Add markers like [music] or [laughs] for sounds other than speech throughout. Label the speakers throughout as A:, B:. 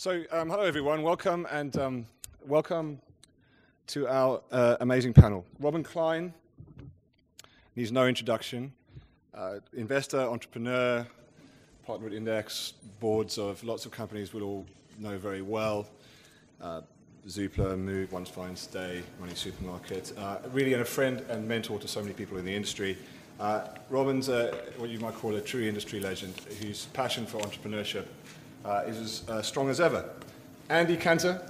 A: So, um, hello everyone, welcome and um, welcome to our uh, amazing panel. Robin Klein needs no introduction. Uh, investor, entrepreneur, partner at Index, boards of lots of companies we'll all know very well. Uh, Zoopla, Move, One Fine Stay, Money Supermarket. Uh, really, and a friend and mentor to so many people in the industry. Uh, Robin's a, what you might call a true industry legend, whose passion for entrepreneurship uh, is as uh, strong as ever. Andy Kanter,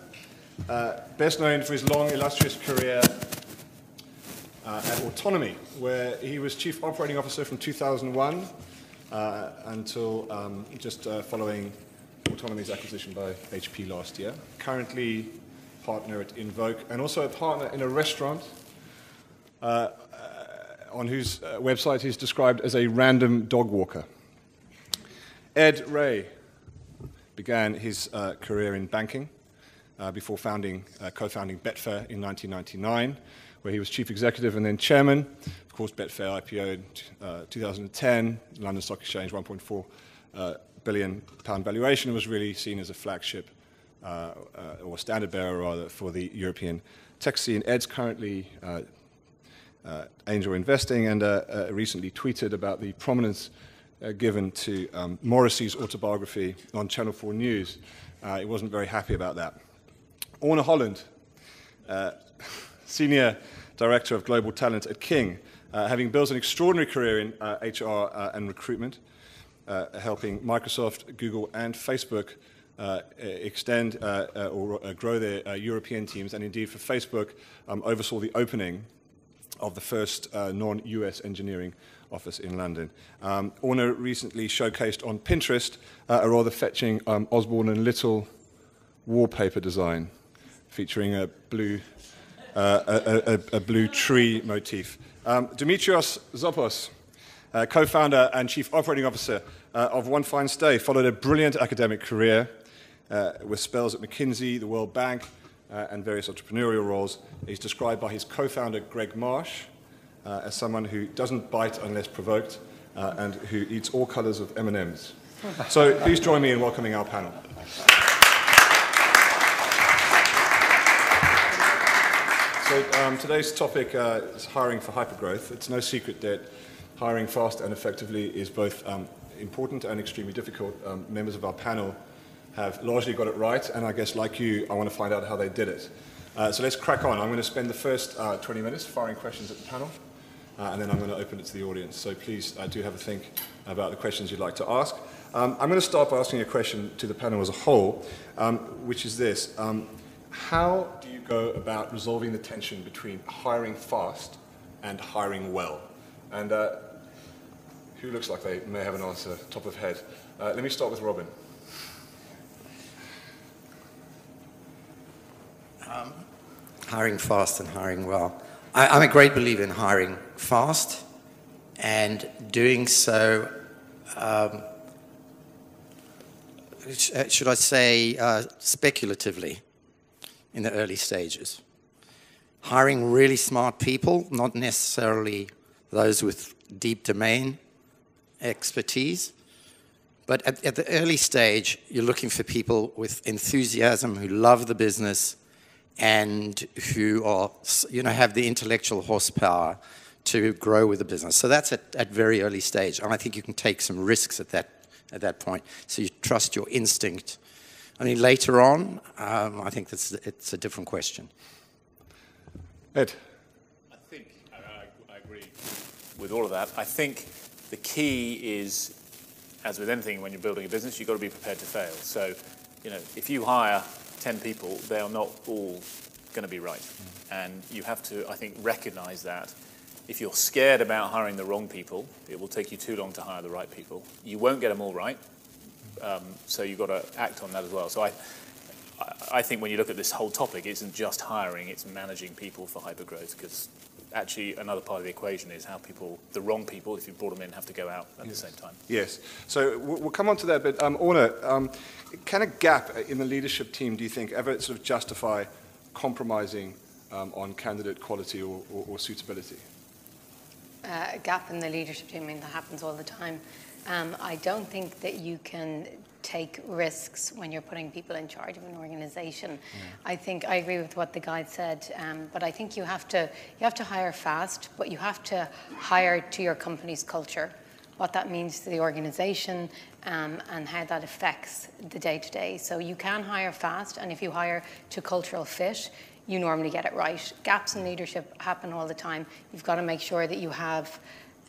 A: uh, best known for his long, illustrious career uh, at Autonomy, where he was chief operating officer from 2001 uh, until um, just uh, following Autonomy's acquisition by HP last year. Currently partner at Invoke and also a partner in a restaurant on whose website he's described as a random dog walker. Ed Wray began his uh, career in banking uh, before founding, uh, co-founding Betfair in 1999, where he was chief executive and then chairman. Of course, Betfair IPO'd uh, 2010, London Stock Exchange, 1.4 uh, billion pound valuation, was really seen as a flagship uh, or standard bearer rather for the European tech scene. Ed's currently angel investing and recently tweeted about the prominence given to um, Morrissey's autobiography on Channel 4 News. he wasn't very happy about that. Orna Holland, [laughs] Senior Director of Global Talent at King, having built an extraordinary career in HR and recruitment, helping Microsoft, Google, and Facebook uh, extend uh, uh, or grow their European teams, and indeed for Facebook, um, oversaw the opening of the first uh, non-US engineering office in London. Um, Orna recently showcased on Pinterest uh, a rather fetching um, Osborne and Little wallpaper design featuring a blue, uh, a, a, a, blue tree motif. Um, Demetrios Zoppos, uh, co-founder and chief operating officer uh, of One Fine Stay, followed a brilliant academic career uh, with spells at McKinsey, the World Bank, uh, and various entrepreneurial roles. He's described by his co-founder, Greg Marsh, uh, as someone who doesn't bite unless provoked uh, and who eats all colors of M&Ms. [laughs] So please join me in welcoming our panel. So um, today's topic uh, is hiring for hypergrowth. It's no secret that hiring fast and effectively is both um, important and extremely difficult. Um, members of our panel have largely got it right, and I guess, like you, I want to find out how they did it. Uh, so let's crack on. I'm going to spend the first uh, 20 minutes firing questions at the panel, uh, and then I'm going to open it to the audience. So please uh, do have a think about the questions you'd like to ask. Um, I'm going to start by asking a question to the panel as a whole, um, which is this. Um, how do you go about resolving the tension between hiring fast and hiring well? And uh, who looks like they may have an answer top of head? Uh, let me start with Robin.
B: Um, hiring fast and hiring well. I, am a great believer in hiring fast and doing so, um, should I say, uh, speculatively in the early stages. Hiring really smart people, not necessarily those with deep domain expertise, but at, at the early stage, you're looking for people with enthusiasm who love the business and who are, you know, have the intellectual horsepower to grow with the business. So that's at, at very early stage. And I think you can take some risks at that, at that point. So you trust your instinct. I mean, later on, um, I think that's, it's a different question.
A: Ed?
C: I think, I, I agree with all of that. I think the key is, as with anything when you're building a business, you've got to be prepared to fail. So, you know, if you hire 10 people, they are not all going to be right. Mm. And you have to, I think, recognize that. If you're scared about hiring the wrong people, it will take you too long to hire the right people. You won't get them all right. Um, so you've got to act on that as well. So I, I think when you look at this whole topic, it isn't just hiring, it's managing people for hypergrowth because actually another part of the equation is how people, the wrong people, if you brought them in, have to go out at
A: yes.
C: the same time.
A: Yes. So we'll come on to that, but um, Orna, um, can a gap in the leadership team, do you think, ever sort of justify compromising um, on candidate quality or, or, or suitability?
D: Uh, a gap in the leadership team, I mean, that happens all the time. Um, I don't think that you can take risks when you're putting people in charge of an organization. Yeah. I think I agree with what the guide said, um, but I think you have to you have to hire fast, but you have to hire to your company's culture, what that means to the organization, um, and how that affects the day to day. So you can hire fast, and if you hire to cultural fit, you normally get it right. Gaps in leadership happen all the time. You've got to make sure that you have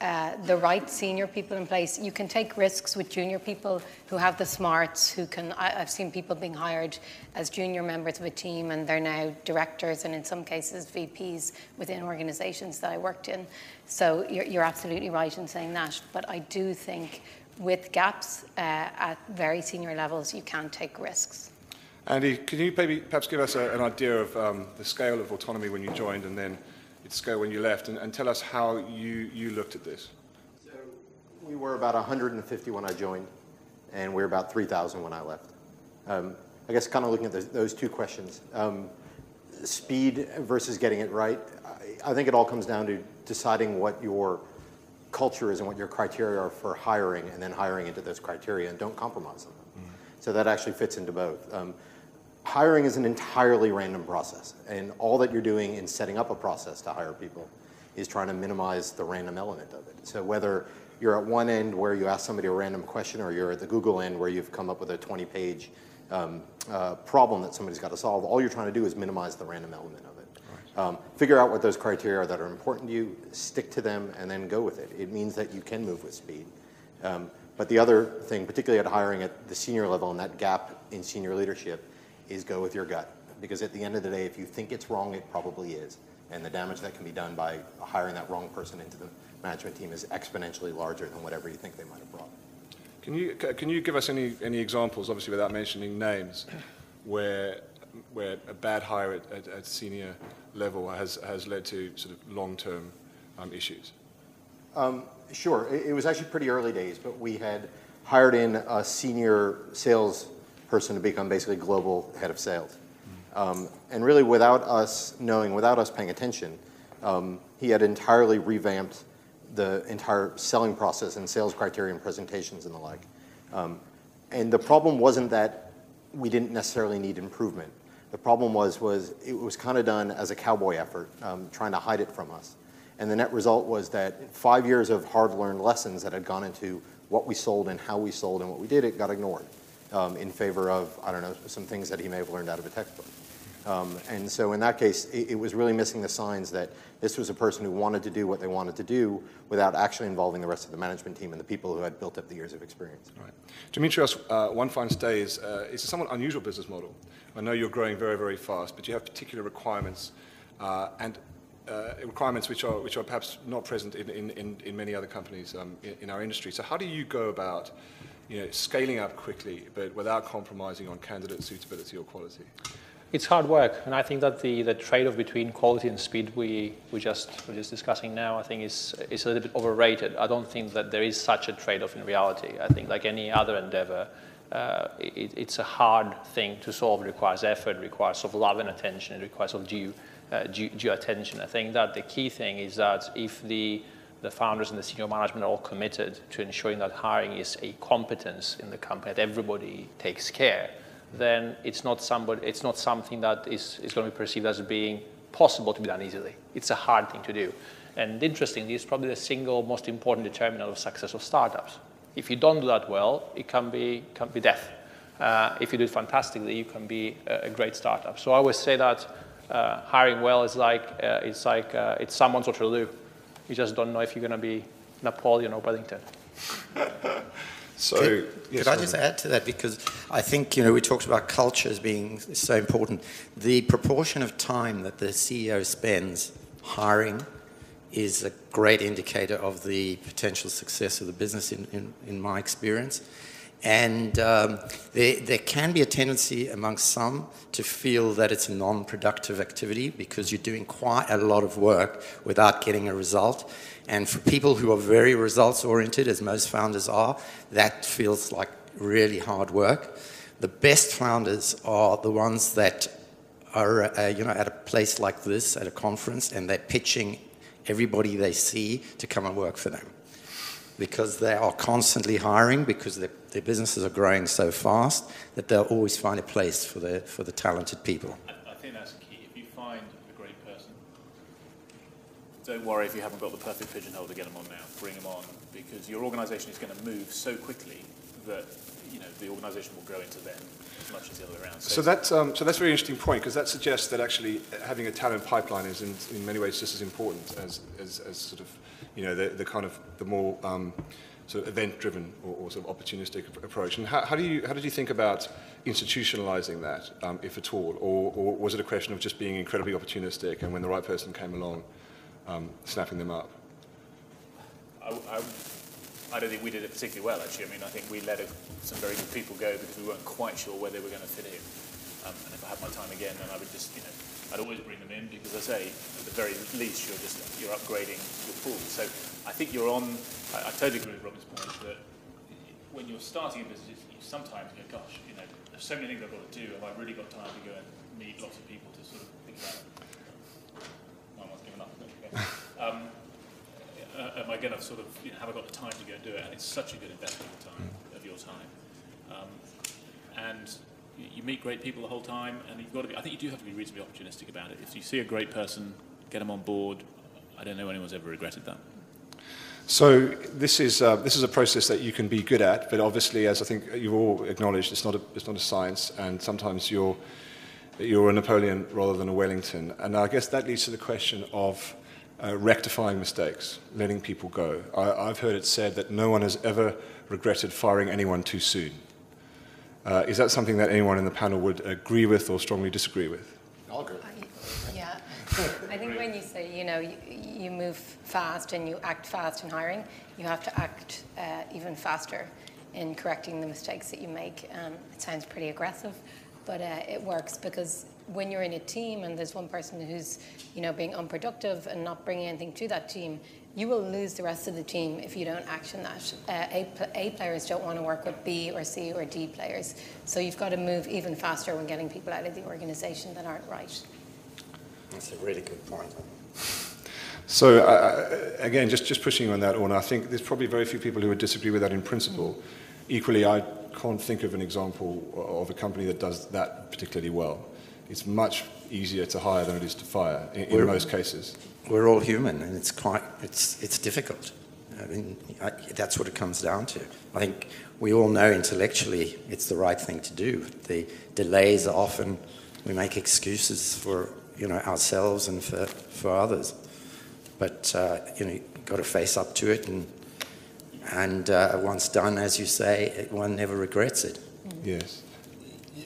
D: uh, the right senior people in place. You can take risks with junior people who have the smarts, who can. I, have seen people being hired as junior members of a team and they're now directors and in some cases VPs within organizations that I worked in. So you're, you're absolutely right in saying that. But I do think with gaps uh, at very senior levels, you can take risks.
A: Andy, can you maybe perhaps give us a, an idea of um, the scale of Autonomy when you joined and then its scale when you left, and, and tell us how you, you looked at this?
E: So we were about 150 when I joined, and we were about 3,000 when I left. Um, I guess kind of looking at the, those two questions. Um, speed versus getting it right. I, I think it all comes down to deciding what your culture is and what your criteria are for hiring, and then hiring into those criteria, and don't compromise on them. Mm. So that actually fits into both. Um, hiring is an entirely random process. And all that you're doing in setting up a process to hire people is trying to minimize the random element of it. So whether you're at one end where you ask somebody a random question or you're at the Google end where you've come up with a 20 page um, uh, problem that somebody's got to solve, all you're trying to do is minimize the random element of it. Right. Um, figure out what those criteria are that are important to you, stick to them, and then go with it. It means that you can move with speed. Um, but the other thing, particularly at hiring at the senior level and that gap in senior leadership, is go with your gut. Because at the end of the day, if you think it's wrong, it probably is. And the damage that can be done by hiring that wrong person into the management team is exponentially larger than whatever you think they might have brought.
A: Can you, can you give us any, any examples, obviously without mentioning names, where, where a bad hire at, at, at senior level has, has led to sort of long-term um, issues?
E: Um, sure. It, it was actually pretty early days, but we had hired in a senior sales person to become basically global head of sales. Um, and really, without us knowing, without us paying attention, um, he had entirely revamped the entire selling process and sales criteria and presentations and the like. Um, and the problem wasn't that we didn't necessarily need improvement. The problem was, was it was kind of done as a cowboy effort, um, trying to hide it from us. And the net result was that five years of hard-learned lessons that had gone into what we sold and how we sold and what we did, it got ignored um, in favor of, I don't know, some things that he may have learned out of a textbook. Um, and so in that case, it, it, was really missing the signs that this was a person who wanted to do what they wanted to do without actually involving the rest of the management team and the people who had built up the years of experience.
A: Right. Demetrios, uh, One Fine Stay is, uh, a somewhat unusual business model. I know you're growing very, very fast, but you have particular requirements uh, and uh, requirements which are, which are perhaps not present in, in, in many other companies um, in, in our industry. So how do you go about you know, scaling up quickly, but without compromising on candidate suitability or quality?
F: It's hard work, and I think that the, the trade-off between quality and speed we, we just we're just discussing now, I think is is a little bit overrated. I don't think that there is such a trade-off in reality. I think like any other endeavor, uh, it, it's a hard thing to solve. It requires effort, requires of love and attention, it requires of due, uh, due, due attention. I think that the key thing is that if the the founders and the senior management are all committed to ensuring that hiring is a competence in the company, that everybody takes care, then it's not, somebody, it's not something that is, is going to be perceived as being possible to be done easily. It's a hard thing to do. And interestingly, it's probably the single most important determinant of success of startups. If you don't do that well, it can be, can be death. Uh, if you do it fantastically, you can be a, a great startup. So I always say that uh, hiring well is like, uh, it's like uh, it's someone's Waterloo. You just don't know if you're going to be Napoleon or Wellington. [laughs]
A: so,
B: could, yes, could I just add to that because I think you know we talked about culture as being so important. The proportion of time that the CEO spends hiring is a great indicator of the potential success of the business in, in, in my experience. And um, there, there can be a tendency amongst some to feel that it's a non-productive activity because you're doing quite a lot of work without getting a result. And for people who are very results-oriented, as most founders are, that feels like really hard work. The best founders are the ones that are, uh, you know, at a place like this, at a conference, and they're pitching everybody they see to come and work for them. Because they are constantly hiring because their, their businesses are growing so fast that they'll always find a place for the, for the talented people.
C: I, I think that's key. If you find a great person, don't worry if you haven't got the perfect pigeonhole to get them on now. Bring them on because your organisation is going to move so quickly that you know the organisation will grow into them as much as the other way around.
A: So that's, um, so that's a very interesting point because that suggests that actually having a talent pipeline is in, in many ways just as important as, as, as sort of, you know, the, the kind of the more um, sort of event-driven or, or, sort of opportunistic approach. And how, how, do you, how did you think about institutionalizing that, um, if at all? Or, or, was it a question of just being incredibly opportunistic and when the right person came along, um, snapping them up?
C: I, I, I don't think we did it particularly well, actually. I mean, I think we let a, some very good people go because we weren't quite sure where they were going to fit in. Um, and if I had my time again, then I would just, you know, I'd always bring them in because, I say, at the very least, you're just you're upgrading your pool. So I think you're on. I, I totally agree with Robin's point that when you're starting a business, you sometimes go, "Gosh, you know, there's so many things I've got to do. Have I really got time to go and meet lots of people to sort of think about it?" One given up. [laughs] Um, uh, am I going to sort of, you know, have I got the time to go and do it? And it's such a good investment of time, of your time. Um, and you meet great people the whole time, and you've got to be, I think you do have to be reasonably opportunistic about it. If you see a great person, get them on board. I don't know anyone's ever regretted that.
A: So this is uh, this is a process that you can be good at, but obviously, as I think you've all acknowledged, it's not a it's not a science, and sometimes you're you're a Napoleon rather than a Wellington. And I guess that leads to the question of uh, rectifying mistakes, letting people go. I, have heard it said that no one has ever regretted firing anyone too soon. Uh, is that something that anyone in the panel would agree with or strongly disagree with?
E: I'll agree.
D: Yeah. I think when you say, you know, you, you, move fast and you act fast in hiring, you have to act uh, even faster in correcting the mistakes that you make. Um, it sounds pretty aggressive, but uh, it works because when you're in a team and there's one person who's, you know, being unproductive and not bringing anything to that team, you will lose the rest of the team if you don't action that. Uh, a, a, players don't want to work with B or C or D players. So you've got to move even faster when getting people out of the organization that aren't right.
B: That's a really good point.
A: So uh, uh, again, just, just pushing on that, Orna, I think there's probably very few people who would disagree with that in principle. Mm. Equally, I can't think of an example of a company that does that particularly well it's much easier to hire than it is to fire in, in most cases.
B: We're all human, and it's quite it's it's difficult. I mean, I, that's what it comes down to. I think we all know intellectually it's the right thing to do. The delays are often we make excuses for you know ourselves and for for others, but uh, you know you've got to face up to it and. And uh, once done, as you say, one never regrets it.
A: Yes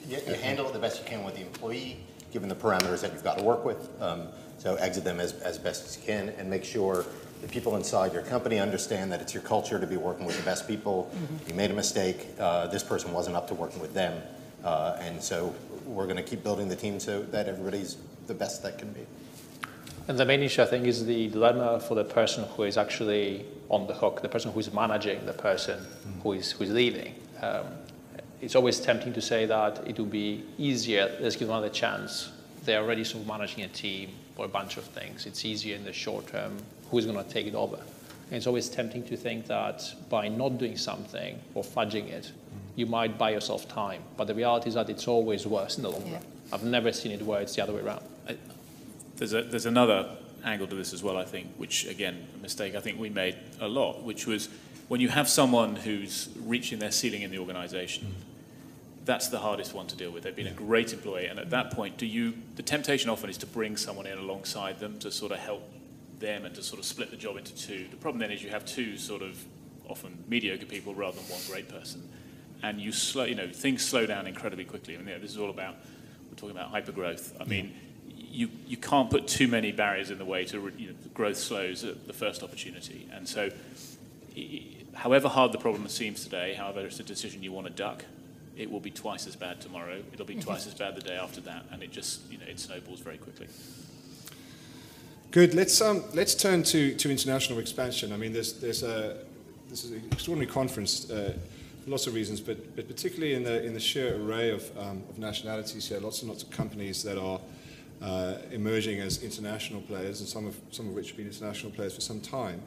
E: you, you, handle it the best you can with the employee, given the parameters that you've got to work with. Um, so exit them as, as best as you can and make sure the people inside your company understand that it's your culture to be working with the best people. Mm-hmm. You made a mistake. Uh, this person wasn't up to working with them. Uh, and so we're going to keep building the team so that everybody's the best that can be.
F: And the main issue, I think, is the dilemma for the person who is actually on the hook, the person who is managing the person mm-hmm. who is who is leaving. Um, it's always tempting to say that it would be easier, let's give them another chance. They're already sort of managing a team or a bunch of things. It's easier in the short term. Who's going to take it over? And it's always tempting to think that by not doing something or fudging it, mm-hmm. you might buy yourself time. But the reality is that it's always worse in the long yeah. run. I've never seen it where it's the other way around. I,
C: there's, a, there's another angle to this as well, I think, which, again, a mistake I think we made a lot, which was when you have someone who's reaching their ceiling in the organization, mm. That's the hardest one to deal with. They've been a great employee, and at that point, do you? The temptation often is to bring someone in alongside them to sort of help them and to sort of split the job into two. The problem then is you have two sort of often mediocre people rather than one great person, and you slow. You know, things slow down incredibly quickly. I mean, you know, this is all about we're talking about hypergrowth. I mean. You, you can't put too many barriers in the way to you know, growth slows at the first opportunity, and so however hard the problem seems today, however it's a decision you want to duck, it will be twice as bad tomorrow. It'll be twice as bad the day after that, and it just you know it snowballs very quickly.
A: Good. Let's um, let's turn to, to international expansion. I mean, there's there's a this is an extraordinary conference. Uh, for lots of reasons, but, but particularly in the in the sheer array of, um, of nationalities here, lots and lots of companies that are uh, emerging as international players, and some of some of which have been international players for some time.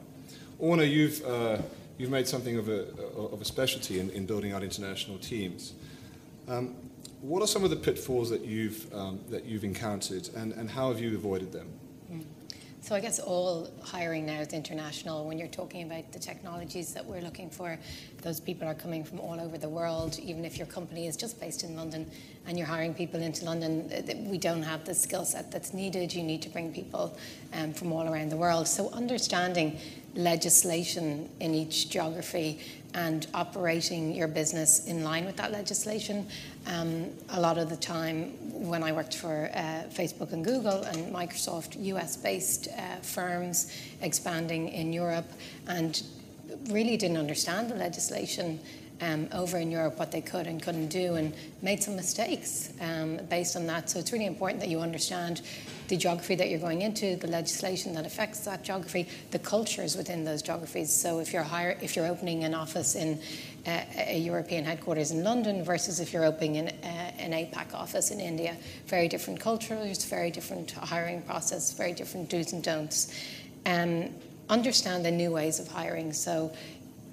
A: Orna, you've uh, you've made something of a, of a specialty in, in building out international teams. Um, what are some of the pitfalls that you've, um, that you've encountered and, and how have you avoided them?
D: So I guess all hiring now is international. When you're talking about the technologies that we're looking for, those people are coming from all over the world. Even if your company is just based in London and you're hiring people into London, we don't have the skill set that's needed. You need to bring people um, from all around the world. So understanding legislation in each geography and operating your business in line with that legislation. Um, a lot of the time, when I worked for uh, Facebook and Google and Microsoft, US based uh, firms expanding in Europe, and really didn't understand the legislation um, over in Europe what they could and couldn't do and made some mistakes um, based on that. So it's really important that you understand the geography that you're going into, the legislation that affects that geography, the cultures within those geographies. So if you're hire, if you're opening an office in uh, a European headquarters in London versus if you're opening an, uh, an APAC office in India, very different cultures, very different hiring process, very different do's and don'ts. Um, understand the new ways of hiring. So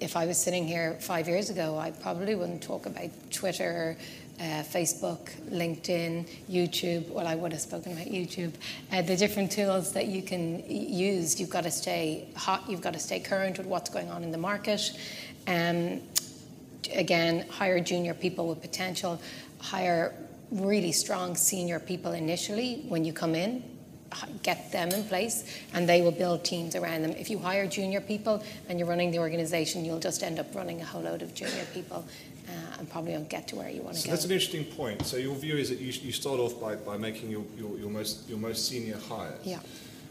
D: if I was sitting here five years ago, I probably wouldn't talk about Twitter, uh, Facebook, LinkedIn, YouTube. Well, I would have spoken about YouTube. Uh, the different tools that you can use. You've got to stay hot. You've got to stay current with what's going on in the market. Um, again, hire junior people with potential. Hire really strong senior people initially when you come in get them in place and they will build teams around them. If you hire junior people and you're running the organization, you'll just end up running a whole load of junior people uh, and probably won't get to where you want to
A: so
D: go.
A: That's an interesting point. So your view is that you, you start off by, by making your, your, your, most, your most senior hires.
D: Yeah.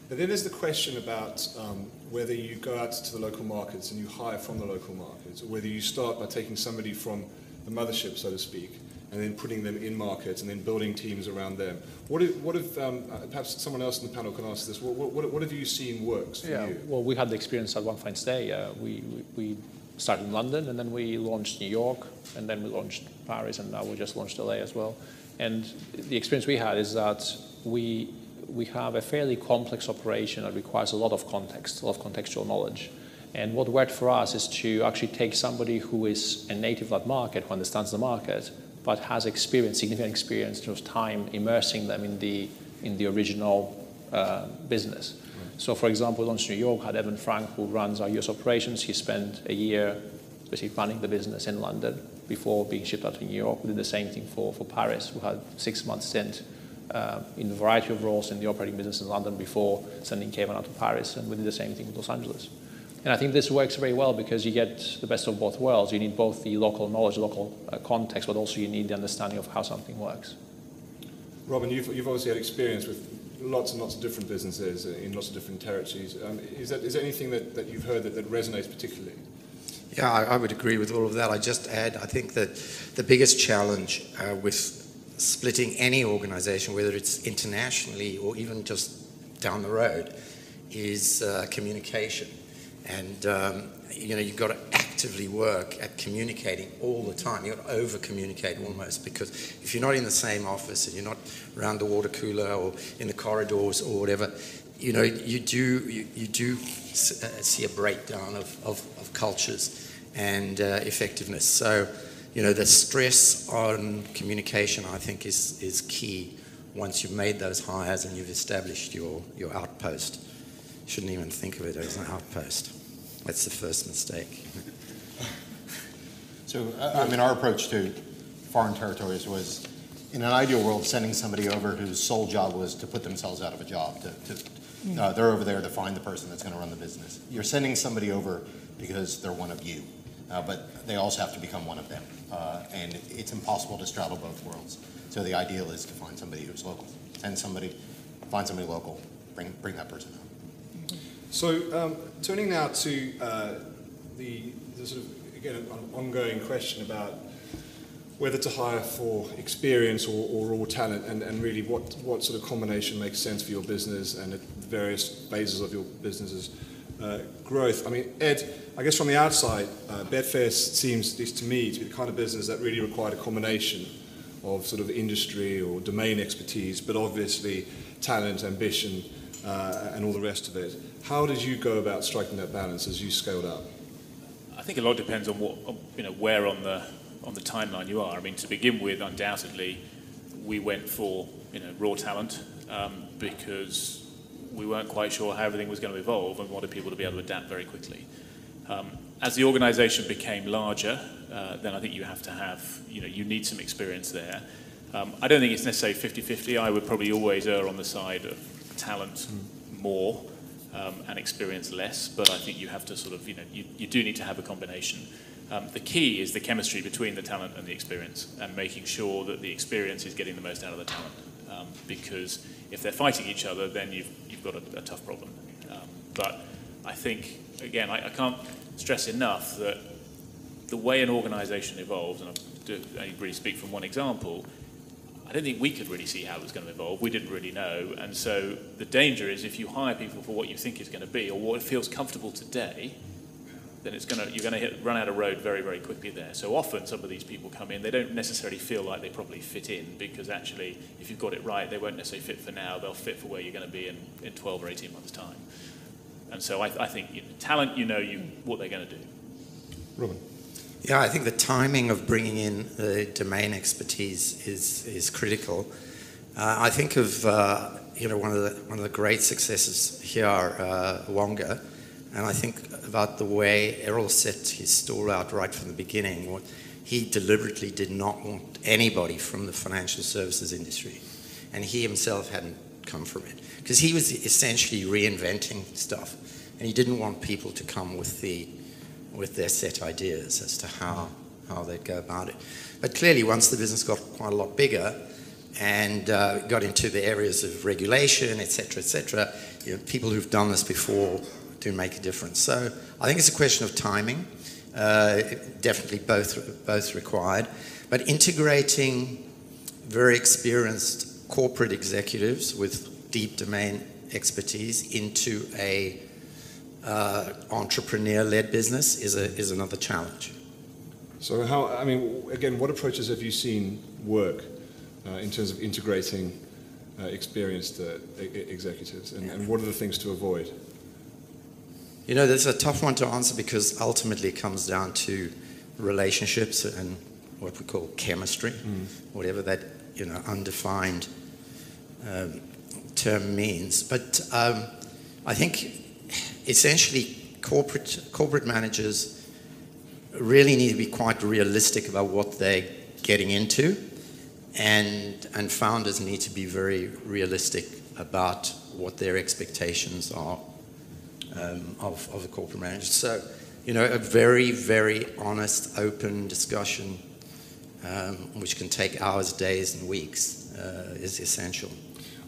A: But then there's the question about um, whether you go out to the local markets and you hire from the local markets, or whether you start by taking somebody from the mothership, so to speak, and then putting them in markets and then building teams around them. What if, what if um, uh, perhaps someone else in the panel can answer this, what, what, what have you seen works for
F: yeah,
A: you?
F: Well, we had the experience at One Fine Stay. Uh, we, we, we, started in London and then we launched New York and then we launched Paris and now we just launched LA as well. And the experience we had is that we, we have a fairly complex operation that requires a lot of context, a lot of contextual knowledge. And what worked for us is to actually take somebody who is a native of that market, who understands the market, but has experience, significant experience of time immersing them in the, in the original uh, business. So, for example, we launched New York, had Evan Frank, who runs our US operations. He spent a year basically running the business in London before being shipped out to New York. We did the same thing for, for Paris. We had six months stint uh, in a variety of roles in the operating business in London before sending Kevin out to Paris, and we did the same thing with Los Angeles. And I think this works very well because you get the best of both worlds. You need both the local knowledge, local uh, context, but also you need the understanding of how something works.
A: Robin, you've, you've obviously had experience with lots and lots of different businesses in lots of different territories. Um, is, that, is there anything that, that you've heard that, that resonates particularly?
B: Yeah, I, I, would agree with all of that. I just add, I think that the biggest challenge uh, with splitting any organization, whether it's internationally or even just down the road, is uh, communication. And um, you know, you've got to actively work at communicating all the time. You've got to over communicate almost because if you're not in the same office and you're not around the water cooler or in the corridors or whatever, you know, you do, you, you do uh, see a breakdown of, of, of cultures and uh, effectiveness. So, you know, the stress on communication, I think, is, is key once you've made those hires and you've established your, your outpost. Shouldn't even think of it as an outpost. That's the first mistake.
E: So, I mean, our approach to foreign territories was, in an ideal world, sending somebody over whose sole job was to put themselves out of a job. To, to uh, they're over there to find the person that's going to run the business. You're sending somebody over because they're one of you, uh, but they also have to become one of them. Uh, and it's impossible to straddle both worlds. So the ideal is to find somebody who's local. Send somebody, find somebody local, bring, bring that person out.
A: So, um, turning now to uh, the, the, sort of, again, an ongoing question about whether to hire for experience or, or raw talent and, and really what, what sort of combination makes sense for your business and at various phases of your business's uh, growth. I mean, Ed, I guess from the outside, uh, Betfair seems, at least to me, to be the kind of business that really required a combination of sort of industry or domain expertise, but obviously talent, ambition, uh, and all the rest of it. How did you go about striking that balance as you scaled up?
C: Think a lot depends on what you know where on the on the timeline you are. I mean, to begin with, undoubtedly, we went for you know raw talent um, because we weren't quite sure how everything was going to evolve and wanted people to be able to adapt very quickly. Um, as the organisation became larger, uh, then I think you have to have you know you need some experience there. Um, I don't think it's necessarily 50-50. I would probably always err on the side of talent mm. more um, and experience less, but I think you have to sort of, you know, you, you do need to have a combination. Um, the key is the chemistry between the talent and the experience and making sure that the experience is getting the most out of the talent. Um, because if they're fighting each other, then you've, you've got a, a tough problem. Um, but I think, again, I, I, can't stress enough that the way an organization evolves, and I, I really speak from one example, I don't think we could really see how it was going to evolve. We didn't really know. And so the danger is if you hire people for what you think is going to be or what feels comfortable today, then it's going to, you're going to hit, run out of road very, very quickly there. So often some of these people come in, they don't necessarily feel like they probably fit in because actually, if you've got it right, they won't necessarily fit for now. They'll fit for where you're going to be in, in 12 or 18 months' time. And so I, I think you know, talent, you know you, what they're going to do.
A: Robin.
B: Yeah, I think the timing of bringing in the domain expertise is, is critical. Uh, I think of uh, you know one of the one of the great successes here, uh, Wonga, and I think about the way Errol set his stall out right from the beginning. He deliberately did not want anybody from the financial services industry, and he himself hadn't come from it because he was essentially reinventing stuff, and he didn't want people to come with the with their set ideas as to how, how they'd go about it. But clearly, once the business got quite a lot bigger and uh, got into the areas of regulation, et cetera, et cetera, you know, people who've done this before do make a difference. So I think it's a question of timing, uh, definitely both, both required. But integrating very experienced corporate executives with deep domain expertise into a uh, entrepreneur-led business is, a, is another challenge.
A: So how, I mean, again, what approaches have you seen work uh, in terms of integrating uh, experienced uh, executives and, and what are the things to avoid?
B: You know, that's a tough one to answer because ultimately it comes down to relationships and what we call chemistry, mm. whatever that, you know, undefined um, term means. But um, I think essentially corporate, corporate managers really need to be quite realistic about what they're getting into and, and founders need to be very realistic about what their expectations are um, of, of the corporate manager. So, you know, a very, very honest, open discussion, um, which can take hours, days, and weeks, uh, is essential.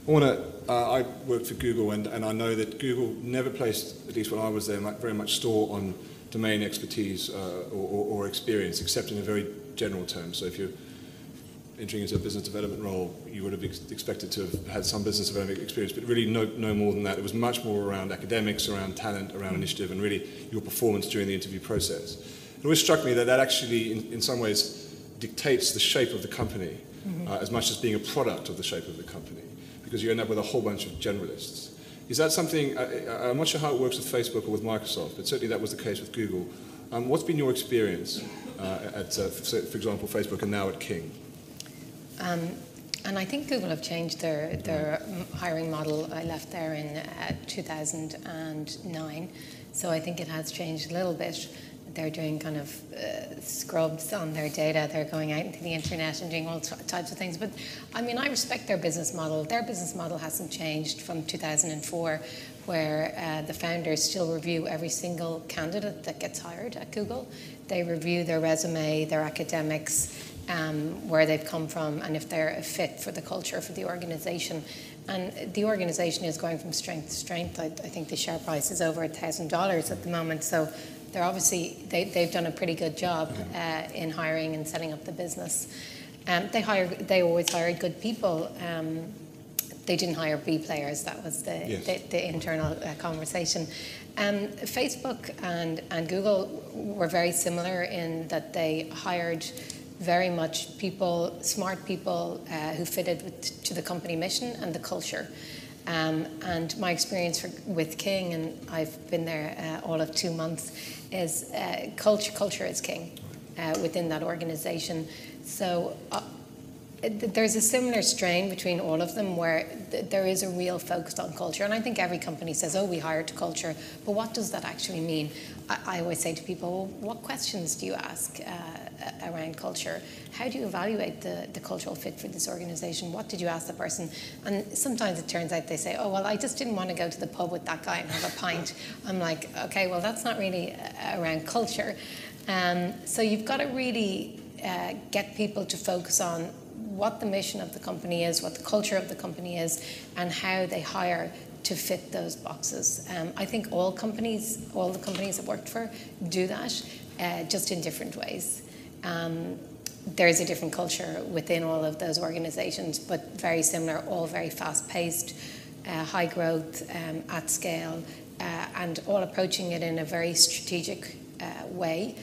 A: I want to. Uh, I worked for Google, and, and I know that Google never placed, at least when I was there, very much store on domain expertise uh, or, or, experience, except in a very general term. So if you're entering into a business development role, you would have ex expected to have had some business development experience, but really no, no more than that. It was much more around academics, around talent, around initiative, and really your performance during the interview process. It always struck me that that actually, in, in some ways, dictates the shape of the company mm -hmm. uh, as much as being a product of the shape of the company because you end up with a whole bunch of generalists. Is that something, I, am not sure how it works with Facebook or with Microsoft, but certainly that was the case with Google. Um, what's been your experience uh, at, uh, for example, Facebook and now at King?
D: Um, and I think Google have changed their, their hiring model. I left there in uh, 2009, so I think it has changed a little bit they're doing kind of uh, scrubs on their data. They're going out into the internet and doing all types of things. But I mean, I respect their business model. Their business model hasn't changed from 2004, where uh, the founders still review every single candidate that gets hired at Google. They review their resume, their academics, um, where they've come from, and if they're a fit for the culture for the organization. And the organization is going from strength to strength. I, I think the share price is over $1,000 at the moment. So they're obviously they, they've done a pretty good job uh, in hiring and setting up the business. Um, they hire they always hired good people. Um, they didn't hire B players. That was the yes. the, the, internal uh, conversation. Um, Facebook and and Google were very similar in that they hired very much people, smart people uh, who fitted with, to the company mission and the culture. Um, and my experience for, with King, and I've been there uh, all of two months, is uh, culture. Culture is king uh, within that organisation. So uh, there's a similar strain between all of them where th- there is a real focus on culture. And I think every company says, oh, we hire to culture. But what does that actually mean? I, I always say to people, well, what questions do you ask uh, around culture? How do you evaluate the, the cultural fit for this organization? What did you ask the person? And sometimes it turns out they say, oh, well, I just didn't want to go to the pub with that guy and have a pint. [laughs] I'm like, okay, well, that's not really uh, around culture. Um, so you've got to really uh, get people to focus on what the mission of the company is, what the culture of the company is, and how they hire to fit those boxes. Um, I think all companies, all the companies I've worked for, do that, uh, just in different ways. Um, there's a different culture within all of those organizations, but very similar, all very fast paced, uh, high growth, um, at scale, uh, and all approaching it in a very strategic uh, way.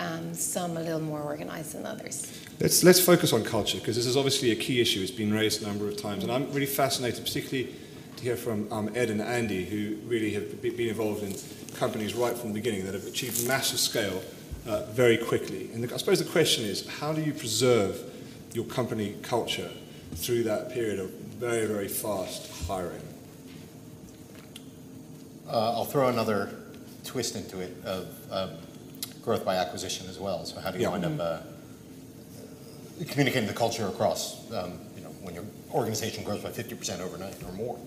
D: Um, some a little more organized than others.
A: Let's, let's focus on culture because this is obviously a key issue. It's been raised a number of times, and I'm really fascinated, particularly to hear from um, Ed and Andy, who really have been involved in companies right from the beginning that have achieved massive scale uh, very quickly. And the, I suppose the question is, how do you preserve your company culture through that period of very, very fast hiring?
E: Uh, I'll throw another twist into it of um, growth by acquisition as well. So how do you yeah. wind up uh, communicating the culture across, um, you know, when your organization grows by 50% overnight or more.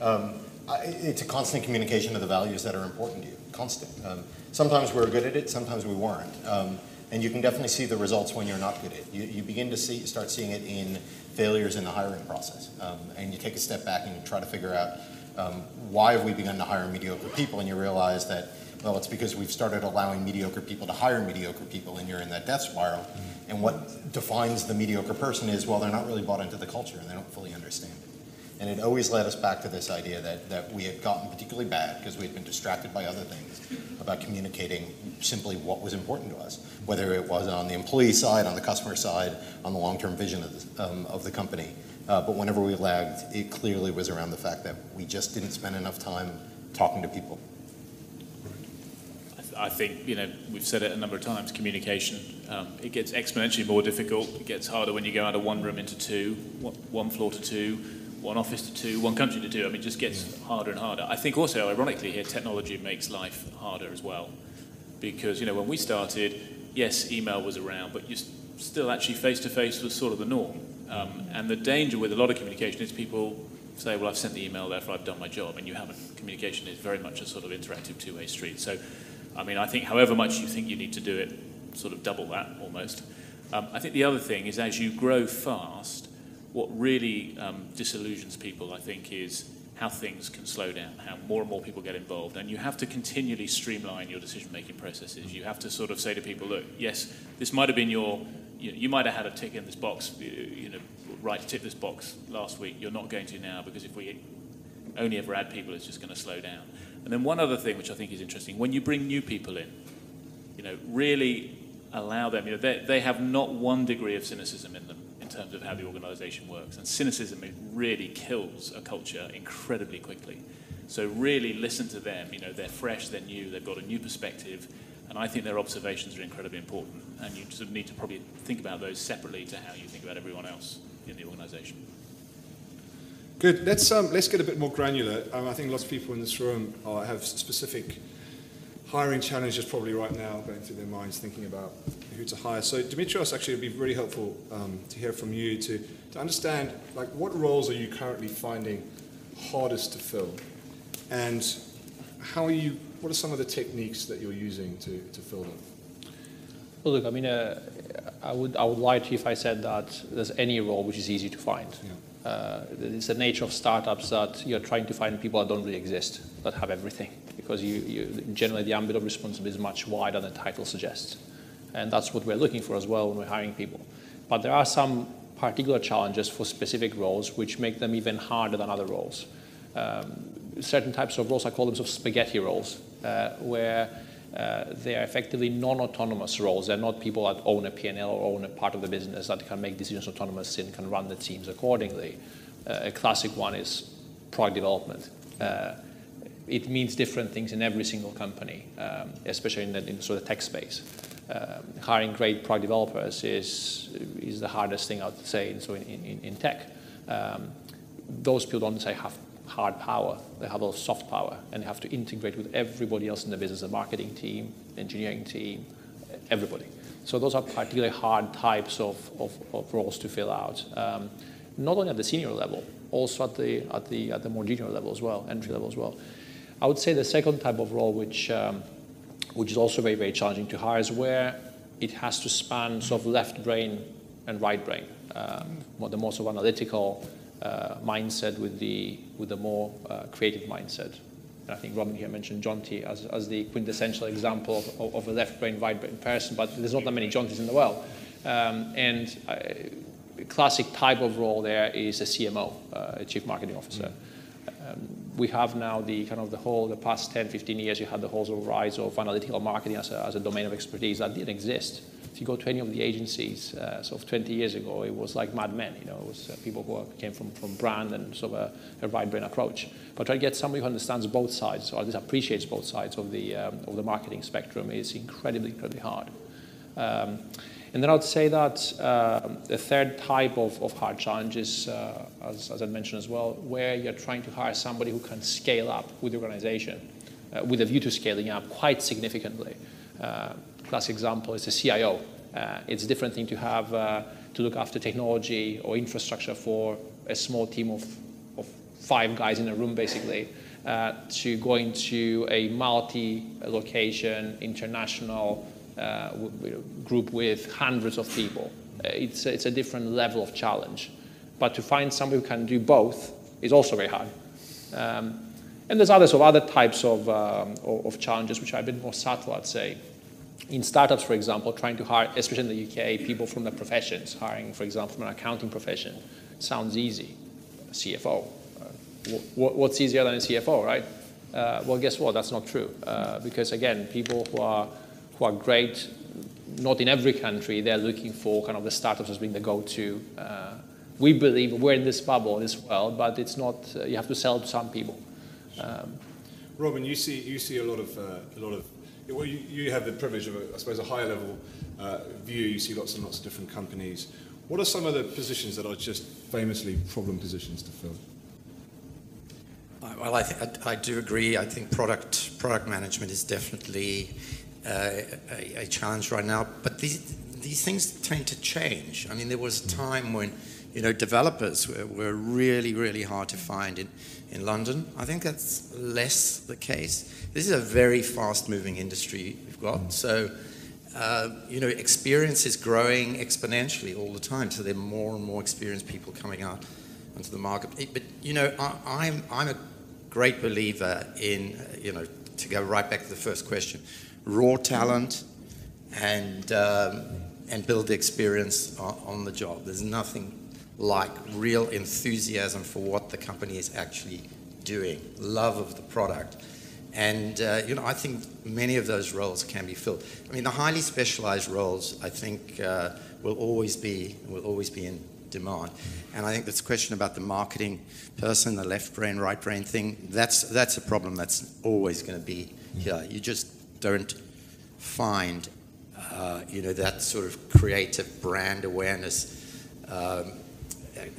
E: Um, it's a constant communication of the values that are important to you, constant. Um, sometimes we're good at it, sometimes we weren't. Um, and you can definitely see the results when you're not good at it. You, you begin to see, start seeing it in failures in the hiring process. Um, and you take a step back and you try to figure out um, why have we begun to hire mediocre people, and you realize that well, it's because we've started allowing mediocre people to hire mediocre people, and you're in that death spiral. And what defines the mediocre person is, well, they're not really bought into the culture and they don't fully understand it. And it always led us back to this idea that, that we had gotten particularly bad because we had been distracted by other things about communicating simply what was important to us, whether it was on the employee side, on the customer side, on the long term vision of the, um, of the company. Uh, but whenever we lagged, it clearly was around the fact that we just didn't spend enough time talking to people.
C: I think, you know, we've said it a number of times, communication. Um, it gets exponentially more difficult. It gets harder when you go out of one room into two, one floor to two, one office to two, one country to two. I mean, it just gets harder and harder. I think also, ironically here, technology makes life harder as well. Because, you know, when we started, yes, email was around, but you still actually face-to-face was sort of the norm. Um, and the danger with a lot of communication is people say, well, I've sent the email, therefore I've done my job, and you haven't. Communication is very much a sort of interactive two-way street. So I mean, I think however much you think you need to do it, sort of double that almost. Um, I think the other thing is as you grow fast, what really um, disillusions people, I think, is how things can slow down, how more and more people get involved. And you have to continually streamline your decision making processes. You have to sort of say to people, look, yes, this might have been your, you, know, you might have had a tick in this box, you know, right to tick this box last week. You're not going to now because if we only ever add people, it's just going to slow down. And then one other thing which I think is interesting, when you bring new people in, you know, really allow them, you know, they, they have not one degree of cynicism in them terms of how the organization works. And cynicism really kills a culture incredibly quickly. So really listen to them, you know, they're fresh, they're new, they've got a new perspective, and I think their observations are incredibly important. And you sort of need to probably think about those separately to how you think about everyone else in the organization.
A: Good. Let's um, let's get a bit more granular. Um, I think lots of people in this room have specific hiring challenges probably right now going through their minds, thinking about who to hire. So Demetrios, actually, it'd be really helpful um, to hear from you to to understand like what roles are you currently finding hardest to fill, and how are you? What are some of the techniques that you're using to to fill them?
F: Well, look, I mean, uh, I would I would lie to you if I said that there's any role which is easy to find. Yeah. Uh, it's the nature of startups that you're trying to find people that don't really exist, that have everything, because you, you, generally the ambit of responsibility is much wider than the title suggests. And that's what we're looking for as well when we're hiring people. But there are some particular challenges for specific roles which make them even harder than other roles. Um, certain types of roles, I call them sort of spaghetti roles, uh, where uh, they are effectively non-autonomous roles. They're not people that own a P&L or own a part of the business that can make decisions autonomously and can run the teams accordingly. Uh, a classic one is product development. Uh, it means different things in every single company, um, especially in the, in sort of tech space. Um, hiring great product developers is, is the hardest thing I would say so in, in, in tech. Um, those people don't say have hard power, they have a lot of soft power, and they have to integrate with everybody else in the business, the marketing team, engineering team, everybody. So those are particularly hard types of, of, of roles to fill out. Um, not only at the senior level, also at the, at the, at the more junior level as well, entry level as well. I would say the second type of role, which, um, which is also very, very challenging to hire, is where it has to span sort of left brain and right brain. Um, the more sort of analytical mindset with the, with the more uh, creative mindset. And I think Robin here mentioned Jonty as, as the quintessential example of, of, a left brain, right brain person, but there's not that many Jontys in the world. Um, and uh, classic type of role there is a CMO, uh, a chief marketing officer. Mm. Um, we have now the kind of the whole, the past 10, 15 years, you had the whole sort of rise of analytical marketing as a, as a domain of expertise that didn't exist. If you go to any of the agencies, uh, sort of 20 years ago, it was like madmen. You know, it was uh, people who came from, from brand and sort of a, a right brain approach. But try to get somebody who understands both sides, or at least appreciates both sides of the, um, of the marketing spectrum is incredibly, incredibly hard. Um, and then I would say that uh, the third type of, of hard challenge is, uh, as, as I mentioned as well, where you're trying to hire somebody who can scale up with the organization, uh, with a view to scaling up quite significantly. Uh, classic example is the CIO. Uh, it's a different thing to have uh, to look after technology or infrastructure for a small team of, of five guys in a room, basically, to going to a multi-location, international, uh, group with hundreds of people. Uh, it's, it's a different level of challenge. But to find somebody who can do both is also very hard. Um, and there's others of other types of, um, of challenges which are a bit more subtle, I'd say. In startups, for example, trying to hire, especially in the UK, people from the professions, hiring, for example, from an accounting profession, sounds easy. CFO. Uh, what's easier than a CFO, right? Uh, well, guess what? That's not true. Uh, because again, people who are who are great. Not in every country, they're looking for kind of the startups as being the go-to. Uh, we believe we're in this bubble as well, but it's not. Uh, you have to sell to some people. Um,
A: Robin, you see you see a lot of a lot of. Well, you, you have the privilege of, a, I suppose, a higher level uh, view. You see lots and lots of different companies. What are some of the positions that are just famously problem positions to fill?
B: Well, I, th- I, I, do agree. I think product product management is definitely uh, a, a, challenge right now. But these, these things tend to change. I mean, there was a time when, you know, developers were, were really, really hard to find in, in London. I think that's less the case. This is a very fast-moving industry we've got. So, uh, you know, experience is growing exponentially all the time. So there are more and more experienced people coming out onto the market. But, you know, I, I'm, I'm a great believer in, you know, to go right back to the first question, raw talent and, um, and build the experience on, on, the job. There's nothing like real enthusiasm for what the company is actually doing, love of the product. And, uh, you know, I think many of those roles can be filled. I mean, the highly specialized roles, I think, uh, will always be, will always be in demand. And I think this question about the marketing person, the left brain, right brain thing, that's, that's a problem that's always going to be here. You just don't find, uh, you know, that sort of creative brand awareness um,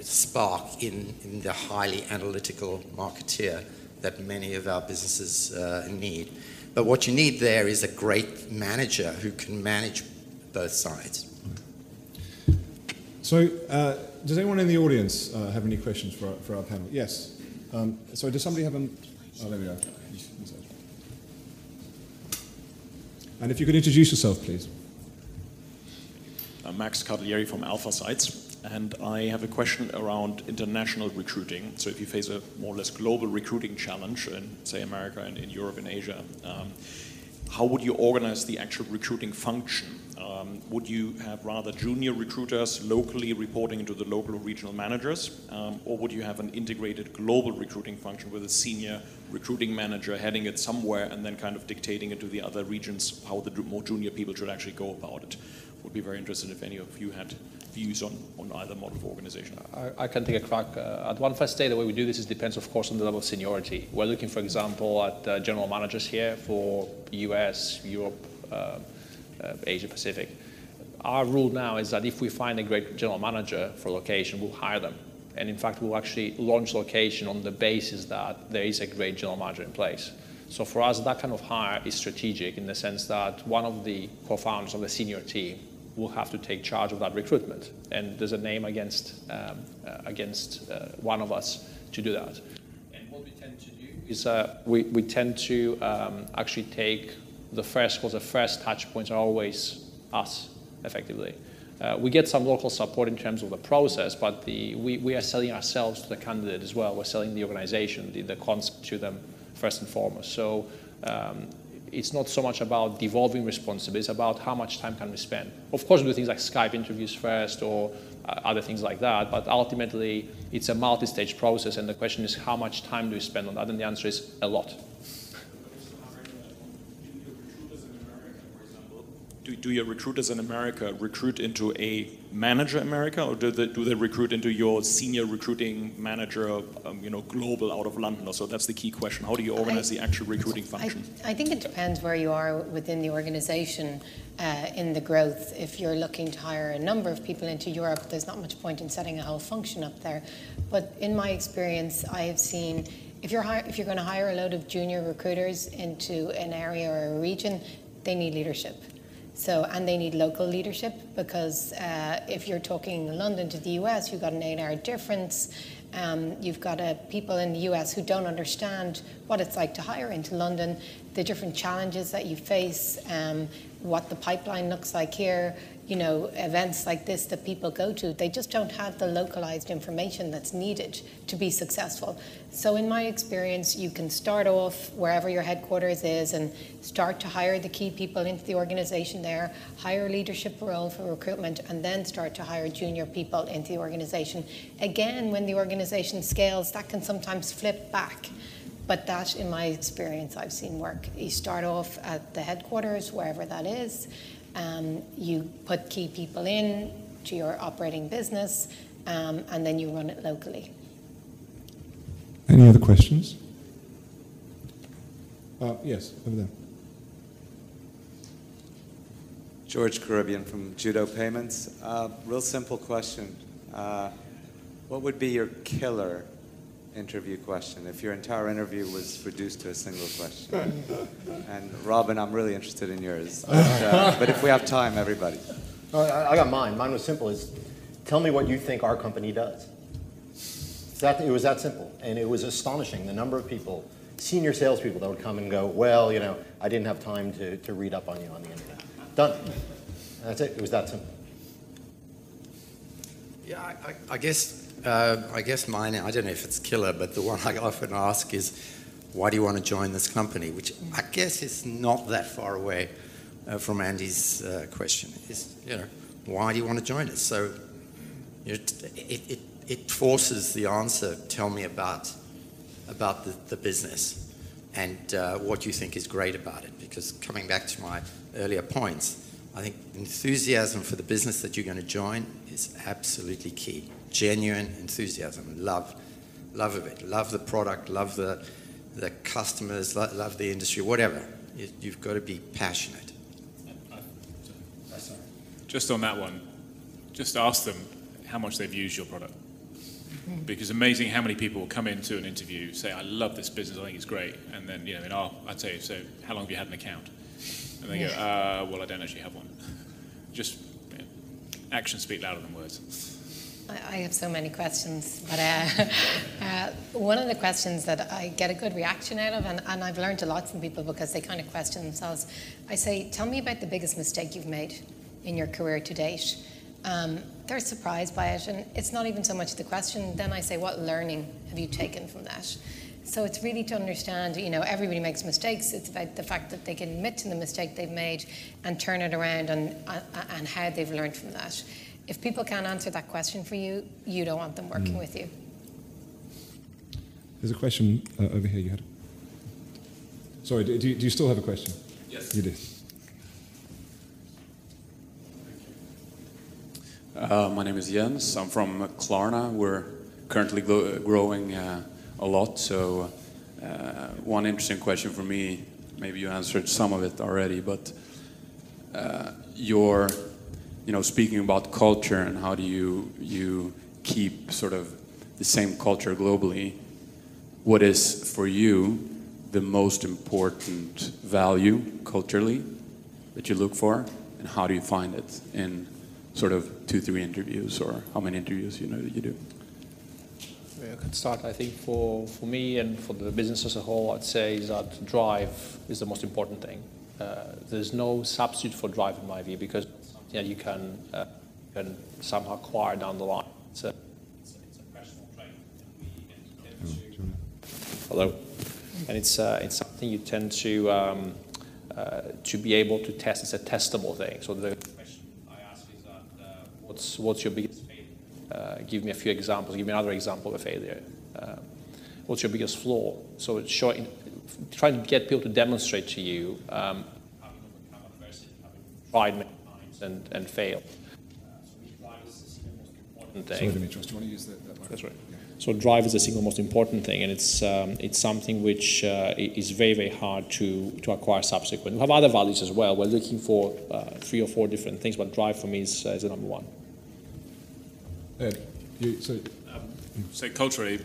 B: spark in, in the highly analytical marketeer that many of our businesses uh, need. But what you need there is a great manager who can manage both sides.
A: So, uh, does anyone in the audience uh, have any questions for our, for our panel? Yes. Um, so, does somebody have a? Oh, there we go. And if you could introduce yourself, please.
G: I'm Max Cardillieri from AlphaSights, and I have a question around international recruiting. So if you face a more or less global recruiting challenge in, say, America and in Europe and Asia, um, how would you organize the actual recruiting function? Um, would you have rather junior recruiters locally reporting to the local or regional managers, um, or would you have an integrated global recruiting function with a senior recruiting manager heading it somewhere and then kind of dictating it to the other regions how the more junior people should actually go about it? Would be very interested if any of you had views on, on either model of organization?
F: I, I can take a crack. Uh, at One Fine Stay, the way we do this is depends, of course, on the level of seniority. We're looking, for example, at uh, general managers here for US, Europe, uh, uh, Asia Pacific. Our rule now is that if we find a great general manager for location, we'll hire them. And in fact, we'll actually launch location on the basis that there is a great general manager in place. So for us, that kind of hire is strategic in the sense that one of the co-founders of the senior team will have to take charge of that recruitment. And there's a name against, um, uh, against uh, one of us to do that. And what we tend to do is uh, we, we tend to um, actually take the first, because the first touch points are always us, effectively. Uh, we get some local support in terms of the process, but the, we, we are selling ourselves to the candidate as well. We're selling the organization, the, the concept to them first and foremost. So um, it's not so much about devolving responsibility, it's about how much time can we spend. Of course, we do things like Skype interviews first or uh, other things like that, but ultimately it's a multi-stage process and the question is how much time do we spend on that? And the answer is a lot.
G: Do, do your recruiters in America recruit into a manager America, or do they, do they recruit into your senior recruiting manager, um, you know, global out of London? So that's the key question. How do you organize I, the actual recruiting function?
D: I, I, think it depends where you are within the organization uh, in the growth. If you're looking to hire a number of people into Europe, there's not much point in setting a whole function up there. But in my experience, I have seen if you're, if you're going to hire a load of junior recruiters into an area or a region, they need leadership so, and they need local leadership because uh, if you're talking London to the US, you've got an eight hour difference. Um, you've got uh, people in the US who don't understand what it's like to hire into London, the different challenges that you face, um, what the pipeline looks like here you know, events like this that people go to, they just don't have the localized information that's needed to be successful. So, in my experience, you can start off wherever your headquarters is and start to hire the key people into the organization there, hire leadership role for recruitment, and then start to hire junior people into the organization. Again, when the organization scales, that can sometimes flip back. But that, in my experience, I've seen work. You start off at the headquarters, wherever that is, um, you put key people in to your operating business, um, and then you run it locally.
A: Any other questions? Uh, yes, over there.
H: George Caribbean from Judo Payments. Uh, real simple question. Uh, what would be your killer interview question if your entire interview was reduced to a single question. and Robin, I'm really interested in yours. [laughs] But, uh, but if we have time, everybody.
E: I, I got mine. Mine was simple. Is tell me what you think our company does. That, it was that simple, and it was astonishing the number of people, senior salespeople, that would come and go. Well, you know, I didn't have time to, to read up on you on the internet. Done. And that's it. It was that simple.
B: Yeah, I, I, I guess uh, I guess mine, I don't know if it's killer, but the one [laughs] I often ask is, why do you want to join this company? Which I guess is not that far away uh, from Andy's uh, question. Is, you know, why do you want to join us? So you know, it, it, it forces the answer, tell me about, about the, the business and uh, what you think is great about it. Because coming back to my earlier points, I think enthusiasm for the business that you're going to join is absolutely key genuine enthusiasm, love, love of it, love the product, love the, the customers, love, love the industry, whatever. You, you've got to be passionate.
C: Just on that one, just ask them how much they've used your product. Because amazing how many people will come into an interview, say, I love this business, I think it's great. And then, you know, in our, I'd say, so how long have you had an account? And they go, uh, well, I don't actually have one. [laughs] Just actions speak louder than words.
D: I have so many questions, but uh, [laughs] uh, one of the questions that I get a good reaction out of, and, and I've learned a lot from people because they kind of question themselves, I say, Tell me about the biggest mistake you've made in your career to date. Um, they're surprised by it, and it's not even so much the question. Then I say, What learning have you taken from that? So it's really to understand, you know, everybody makes mistakes. It's about the fact that they can admit to the mistake they've made and turn it around and, uh, and how they've learned from that if people can't answer that question for you, you don't want them working mm. with you.
A: There's a question uh, over here. You had. Sorry, do, do, you, do you still have a question?
I: Yes.
A: You do.
I: Uh, my name is Jens. I'm from Klarna. We're currently growing uh, a lot. So, uh, one interesting question for me, maybe you answered some of it already, but uh, you're, you know, speaking about culture and how do you you keep sort of the same culture globally. What is for you the most important value culturally that you look for, and how do you find it in sort of two, three interviews, or how many interviews you know that you do?
F: I could start. I think for, for me and for the business as a whole, I'd say is that drive is the most important thing. Uh, there's no substitute for drive in my view because yeah, you can uh, can somehow acquire down the line. It's a, it's a, it's a personal trait. Hello, and it's uh, it's something you tend to um, uh, to be able to test. It's a testable thing. So the question I ask is that uh, what's what's your biggest failure? Uh, give me a few examples. Give me another example of a failure. what's your biggest flaw? So it's showing, trying to get people to demonstrate to you um, tried many and, and failed.
A: Sorry, Demetrios, do you want to use that? that
F: That's right. So drive is the single most important thing, and it's um, it's something which uh, is very very hard to to acquire subsequent. We have other values as well. We're looking for uh, three or four different things, but drive for me is, uh, is the number one.
A: Ed, you, so
C: um, so culturally,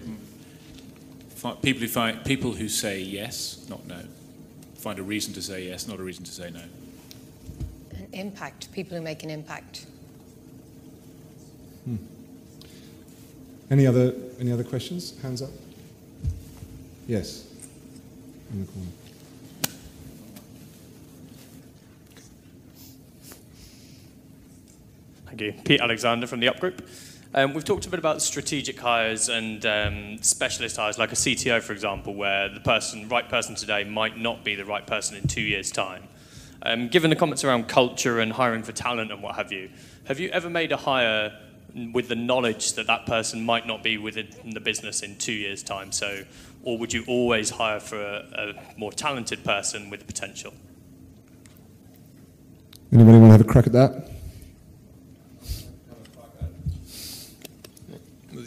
C: people who find people who say yes, not no, find a reason to say yes, not a reason to say no.
D: An impact. People who make an impact.
A: Hmm. Any other any other questions? Hands up. Yes. In the corner.
J: Thank you. Pete Alexander from the Up Group. Um, we've talked a bit about strategic hires and um, specialist hires, like a CTO, for example, where the person, right person today might not be the right person in two years' time. Um, given the comments around culture and hiring for talent and what have you, have you ever made a hire with the knowledge that that person might not be within the business in two years' time? So, or would you always hire for a, a more talented person with potential?
A: Anybody want to have a crack at that?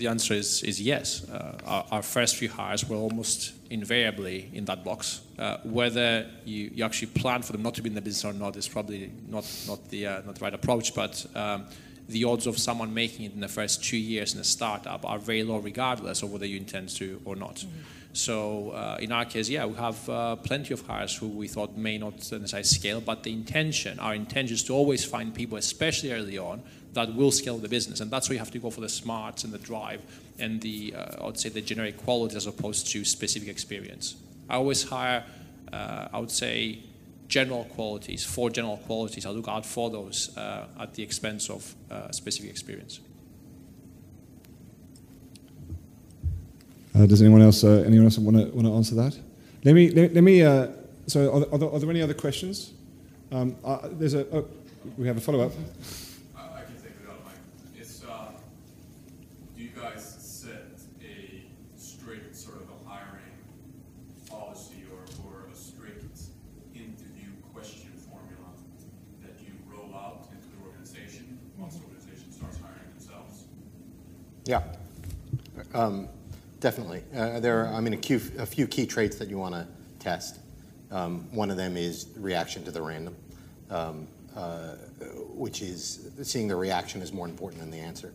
F: The answer is, is yes. Uh, our, our, first few hires were almost invariably in that box. Uh, whether you, you actually plan for them not to be in the business or not is probably not, not, the, uh, not the right approach, but um, the odds of someone making it in the first two years in a startup are very low regardless of whether you intend to or not. Mm-hmm. So uh, in our case, yeah, we have uh, plenty of hires who we thought may not necessarily scale, but the intention, our intention is to always find people, especially early on, that will scale the business. And that's why you have to go for the smarts and the drive and the, uh, I would say, the generic quality as opposed to specific experience. I always hire, uh, I would say, general qualities, four general qualities. I look out for those uh, at the expense of uh, specific experience.
A: Uh, does anyone else uh, anyone else want to want to answer that? Let me let, let me. So, are there, are, there, any other questions? Um, there's a. Oh, we have a follow up.
E: Yeah, um, definitely. Uh, there are, I mean, a few, a few key traits that you want to test. Um, one of them is reaction to the random, um, uh, which is seeing the reaction is more important than the answer.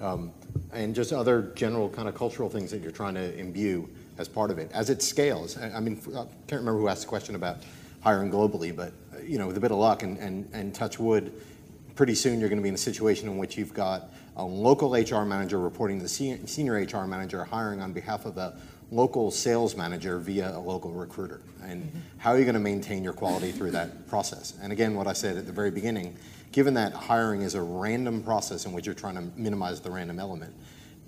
E: Um, and just other general kind of cultural things that you're trying to imbue as part of it. As it scales, I, I mean, I can't remember who asked the question about hiring globally, but you know, with a bit of luck and, and, and touch wood, pretty soon you're going to be in a situation in which you've got a local HR manager reporting to the senior HR manager hiring on behalf of a local sales manager via a local recruiter. And mm-hmm. how are you going to maintain your quality through that process? And again, what I said at the very beginning, given that hiring is a random process in which you're trying to minimize the random element,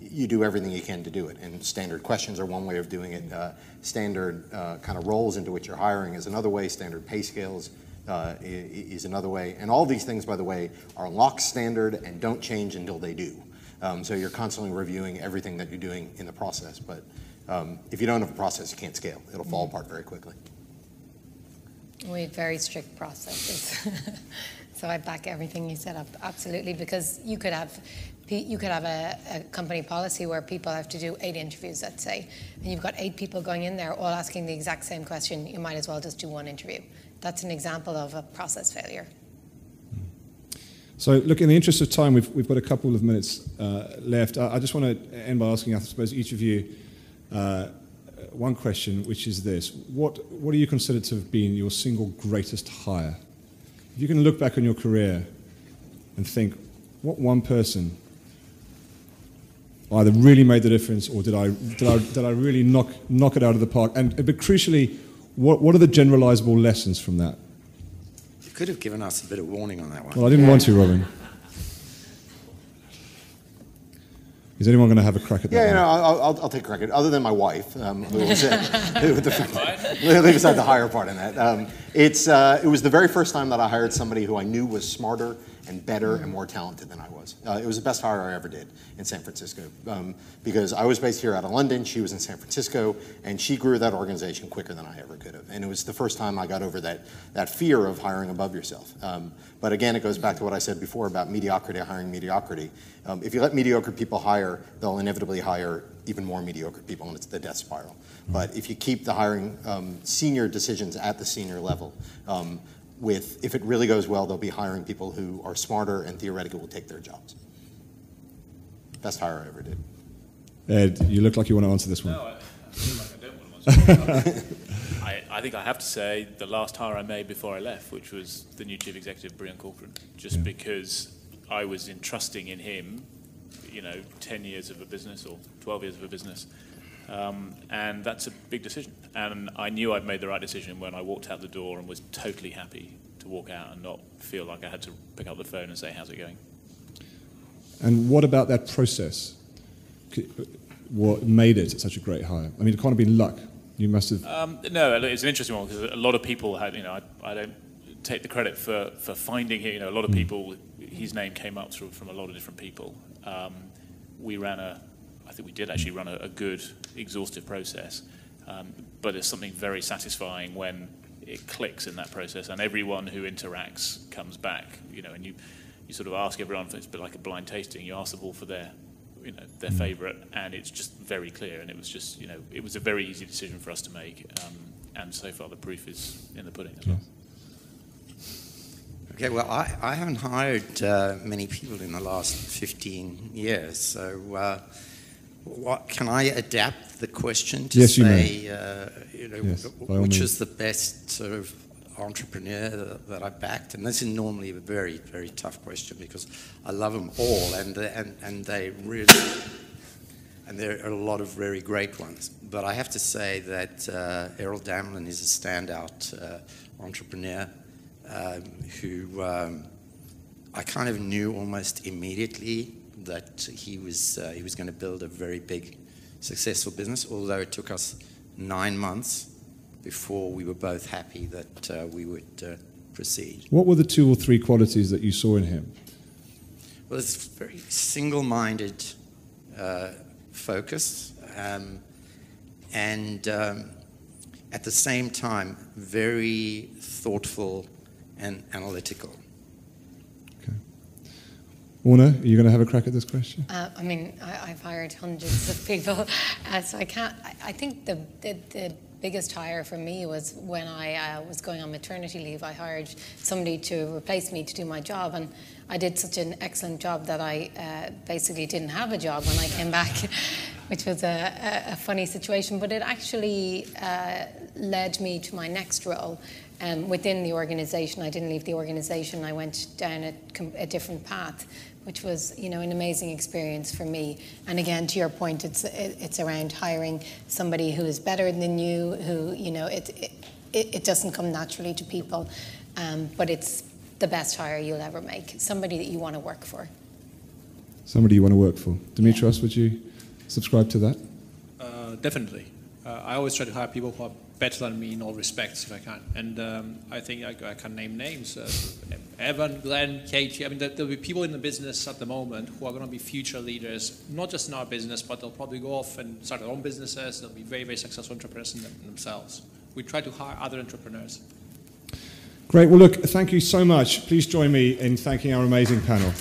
E: you do everything you can to do it. And standard questions are one way of doing it. Uh, standard uh, kind of roles into which you're hiring is another way. Standard pay scales uh, is another way. And all these things, by the way, are lock standard and don't change until they do. Um, so you're constantly reviewing everything that you're doing in the process. But um, if you don't have a process, you can't scale. It'll fall apart very quickly.
D: We have very strict processes. [laughs] So I back everything you said up absolutely because you could have you could have a, a, company policy where people have to do eight interviews, let's say, and you've got eight people going in there all asking the exact same question. You might as well just do one interview. That's an example of a process failure.
A: So, look, in the interest of time, we've, we've got a couple of minutes uh, left. I, I, just want to end by asking, I suppose, each of you uh, one question, which is this what, what do you consider to have been your single greatest hire? If you can look back on your career and think, what one person either really made the difference or did I, did I, did I really knock, knock it out of the park? And, but crucially, what, what are the generalizable lessons from that?
B: You could have given us a bit of warning on that one.
A: Well, I didn't want to, Robin. Is anyone going to have a crack at that?
E: Yeah, you know, I'll, I'll, I'll, take a crack at it. Other than my wife, um, who was [laughs] the, leave aside the higher part in that. Um, it's uh, it was the very first time that I hired somebody who I knew was smarter and better and more talented than I was. Uh, it was the best hire I ever did in San Francisco um, because I was based here out of London, she was in San Francisco, and she grew that organization quicker than I ever could have. And it was the first time I got over that, that fear of hiring above yourself. Um, but again, it goes back to what I said before about mediocrity, hiring mediocrity. Um, if you let mediocre people hire, they'll inevitably hire even more mediocre people, and it's the death spiral. But if you keep the hiring um, senior decisions at the senior level, um, with if it really goes well, they'll be hiring people who are smarter and theoretically will take their jobs. Best hire I ever did.
A: Ed, you look like you want to answer this one.
C: No, I, I feel like I don't want to answer this [laughs] I, I think I have to say the last hire I made before I left, which was the new chief executive, Breon Corcoran, just yeah. because I was entrusting in him, you know, 10 years of a business or 12 years of a business. Um, and that's a big decision. And I knew I'd made the right decision when I walked out the door and was totally happy to walk out and not feel like I had to pick up the phone and say, How's it going?
A: And what about that process? What made it such a great hire? I mean, it can't have been luck. You must have.
C: Um, no, it's an interesting one because a lot of people had, you know, I, I, don't take the credit for, for finding him. You know, a lot of hmm. people, his name came up through, from a lot of different people. Um, we ran a, think we did actually run a, a good, exhaustive process. Um, but there's something very satisfying when it clicks in that process and everyone who interacts comes back. You know, and you you sort of ask everyone, for it's a bit like a blind tasting, you ask them all for their, you know, their mm. favourite, and it's just very clear. And it was just, you know, it was a very easy decision for us to make. Um, and so far, the proof is in the pudding as well.
B: Okay, well, I, I haven't hired uh, many people in the last 15 years, so uh, what can I adapt the question to
A: yes,
B: say,
A: you,
B: uh, you know, yes, which is the best sort of entrepreneur that I backed? And this is normally a very, very tough question because I love them all, and and and they really, and there are a lot of very great ones. But I have to say that uh, Errol Damelin is a standout uh, entrepreneur um, who um, I kind of knew almost immediately that he was uh, he was going to build a very big, successful business. Although it took us nine months before we were both happy that uh, we would uh, proceed.
A: What were the two or three qualities that you saw in him?
B: Well, it's very single-minded uh, focus, um, and um, at the same time, very thoughtful and analytical.
A: Orna, are you going to have a crack at this question?
D: Uh, I mean, I, have hired hundreds of people, [laughs] uh, so I can't. I, I think the, the, the biggest hire for me was when I uh, was going on maternity leave. I hired somebody to replace me to do my job, and I did such an excellent job that I uh, basically didn't have a job when I came back, [laughs] which was a, a, a, funny situation. But it actually uh, led me to my next role. Um, within the organization, I didn't leave the organization. I went down a, a different path which was you know an amazing experience for me. And again, to your point, it's it's around hiring somebody who is better than you, who you know it it, it doesn't come naturally to people, um, but it's the best hire you'll ever make. Somebody that you want to work for.
A: Somebody you want to work for. Demetrios, would you subscribe to that?
F: Uh, definitely. Uh, I always try to hire people who are better than me in all respects if I can. And um, I think I, I, can name names. Uh, Evan, Glenn, Katie. I mean, there, will be people in the business at the moment who are going to be future leaders, not just in our business, but they'll probably go off and start their own businesses. They'll be very, very successful entrepreneurs in them, themselves. We try to hire other entrepreneurs.
A: Great. Great. Well, look, thank you so much. Please join me in thanking our amazing panel.